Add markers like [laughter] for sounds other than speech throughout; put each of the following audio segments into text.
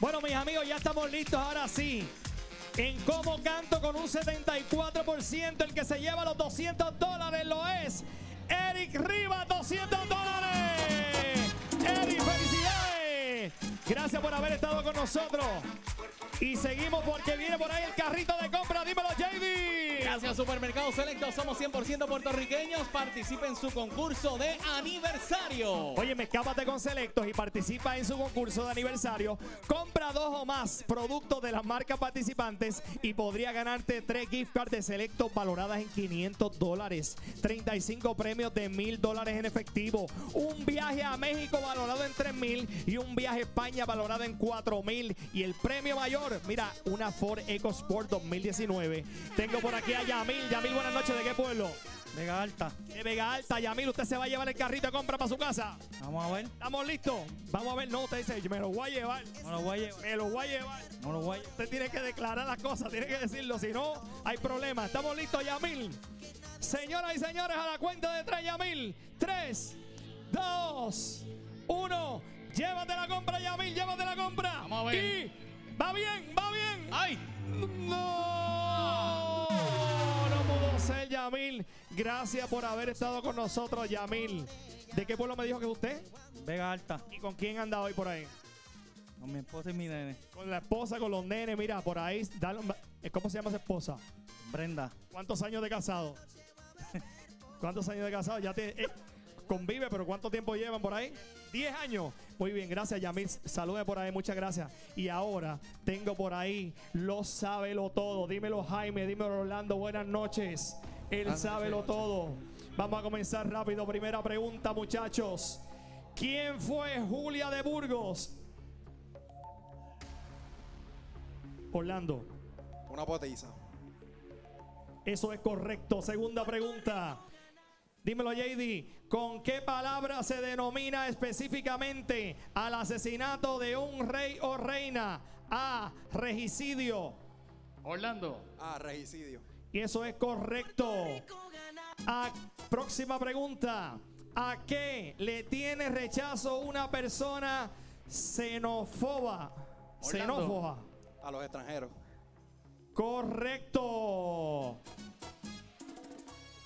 Bueno, mis amigos, ya estamos listos ahora sí. En cómo canto con un 74%, el que se lleva los 200 dólares lo es Eric Rivas, 200 dólares. Eric, felicidades. Gracias por haber estado con nosotros. Y seguimos porque viene por ahí el carrito de compra. Dímelo, JD. Gracias, Supermercado Selecto. Somos 100% puertorriqueños. Participe en su concurso de aniversario. Oye, me escápate con Selectos y participa en su concurso de aniversario. Compra dos o más productos de las marcas participantes y podría ganarte tres gift cards de Selectos valoradas en 500 dólares, 35 premios de 1000 dólares en efectivo, un viaje a México valorado en 3000 y un viaje a España valorado en 4000 y el premio mayor, mira, una Ford EcoSport 2019. Tengo por aquí a Yamil. Yamil, buenas noches. ¿De qué pueblo? Vega Alta. De Vega Alta. Yamil, usted se va a llevar el carrito de compra para su casa. Vamos a ver. ¿Estamos listos? Vamos a ver. No, usted dice, me lo voy a llevar. No lo voy a llevar. Me lo voy a llevar. No lo voy a llevar. Usted tiene que declarar las cosas, tiene que decirlo, si no, hay problema. ¿Estamos listos, Yamil? Señoras y señores, a la cuenta de tres, Yamil. Tres, dos, uno. Llévate la compra, Yamil, llévate la compra. Vamos a ver. Y va bien, va bien. ¡Ay! No, no pudo ser, Yamil. Gracias por haber estado con nosotros, Yamil. ¿De qué pueblo me dijo que es usted? Vega Alta. ¿Y con quién anda hoy por ahí? Con mi esposa y mi nene. Con la esposa, con los nenes, mira, por ahí. dale un ba- ¿Cómo se llama esa esposa? Brenda. ¿Cuántos años de casado? [laughs] ¿Cuántos años de casado? Ya te eh, convive, pero ¿cuánto tiempo llevan por ahí? Diez años. Muy bien, gracias Yamil. Salude por ahí, muchas gracias. Y ahora tengo por ahí, lo sábelo todo. Dímelo Jaime, dímelo Orlando, buenas noches. Él sábelo todo. Vamos a comenzar rápido. Primera pregunta, muchachos. ¿Quién fue Julia de Burgos? Orlando. Una poetiza. Eso es correcto. Segunda pregunta. Dímelo, JD. ¿Con qué palabra se denomina específicamente al asesinato de un rey o reina? A. Regicidio. Orlando. Ah, regicidio. Y eso es correcto. A, próxima pregunta. ¿A qué le tiene rechazo una persona xenófoba? Orlando. Xenófoba. A los extranjeros. Correcto.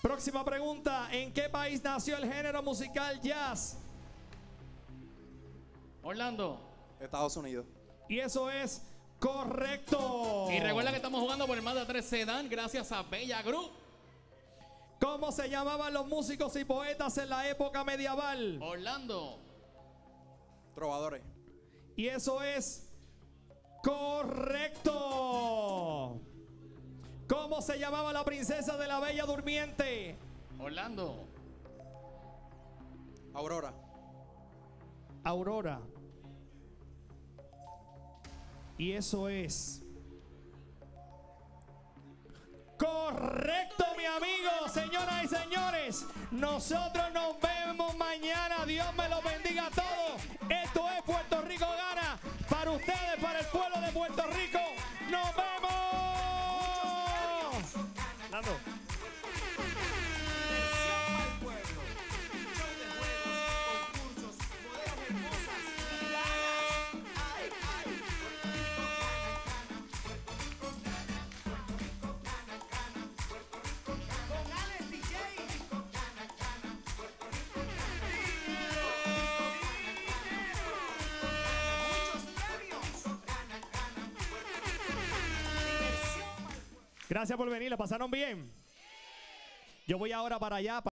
Próxima pregunta. ¿En qué país nació el género musical jazz? Orlando. Estados Unidos. Y eso es correcto. Y recuerda que estamos jugando por el Mazda 3 Sedan gracias a Bella Group. ¿Cómo se llamaban los músicos y poetas en la época medieval? Orlando. Trovadores. Y eso es correcto. ¿Cómo se llamaba la princesa de la Bella Durmiente? Orlando. Aurora. Aurora. Y eso es. Correcto, mi amigo, señoras y señores. Nosotros nos vemos mañana. Dios me lo bendiga a todos. Esto es Puerto Rico Gana. Para ustedes, para el pueblo de Puerto Rico. Gracias por venir. ¿La pasaron bien? Yo voy ahora para allá.